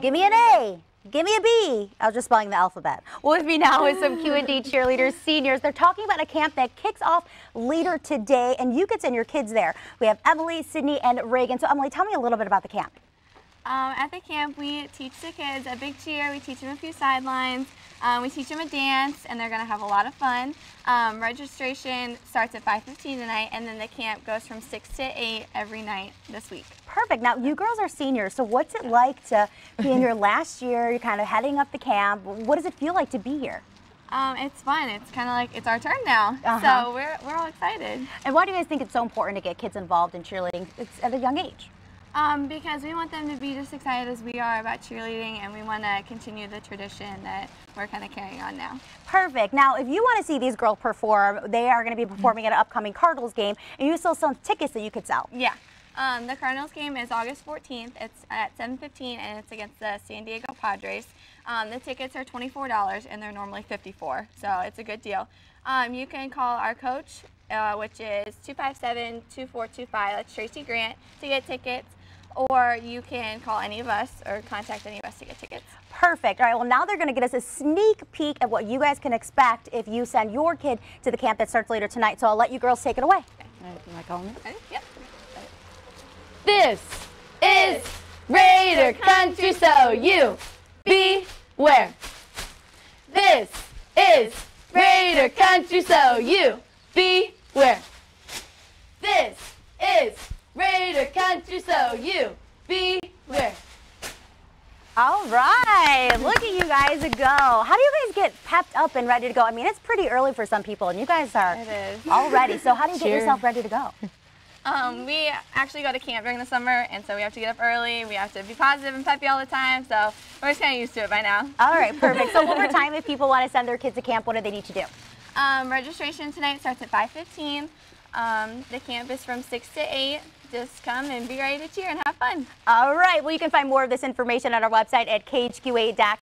Give me an A. Give me a B. I was just spelling the alphabet. With me now is some QND cheerleaders, seniors. They're talking about a camp that kicks off later today, and you could send your kids there. We have Emily, Sydney, and Reagan. So Emily, tell me a little bit about the camp. Um, at the camp, we teach the kids a big cheer. We teach them a few sidelines. Um, we teach them a dance, and they're going to have a lot of fun. Um, registration starts at 5.15 tonight, and then the camp goes from 6 to 8 every night this week. Perfect. Now, you girls are seniors, so what's it like to be in your last year? You're kind of heading up the camp. What does it feel like to be here? Um, it's fun. It's kind of like it's our turn now. Uh -huh. So we're, we're all excited. And why do you guys think it's so important to get kids involved in cheerleading at a young age? Um, because we want them to be just excited as we are about cheerleading and we want to continue the tradition that we're kind of carrying on now. Perfect. Now, if you want to see these girls perform, they are going to be performing at an upcoming Cardinals game and you still some tickets that you could sell. Yeah. Um, the Cardinals game is August 14th. It's at 7:15 and it's against the San Diego Padres. Um, the tickets are $24 and they're normally 54 so it's a good deal. Um, you can call our coach, uh, which is 257-2425. That's Tracy Grant to get tickets or you can call any of us or contact any of us to get tickets. Perfect. All right, well, now they're going to get us a sneak peek at what you guys can expect if you send your kid to the camp that starts later tonight. So I'll let you girls take it away. Okay. Am I calling it? Yep. This is Raider Country, so you beware. This is Raider Country, so you beware. This is Raider country, so you be beware. All right, look at you guys go. How do you guys get pepped up and ready to go? I mean, it's pretty early for some people, and you guys are already. So how do you get yourself ready to go? Um, we actually go to camp during the summer, and so we have to get up early. We have to be positive and peppy all the time, so we're just kind of used to it by now. All right, perfect. so one more time, if people want to send their kids to camp, what do they need to do? Um, registration tonight starts at 5.15. Um, the camp is from 6 to 8 just come and be ready to cheer and have fun. All right. Well, you can find more of this information on our website at khqa.com.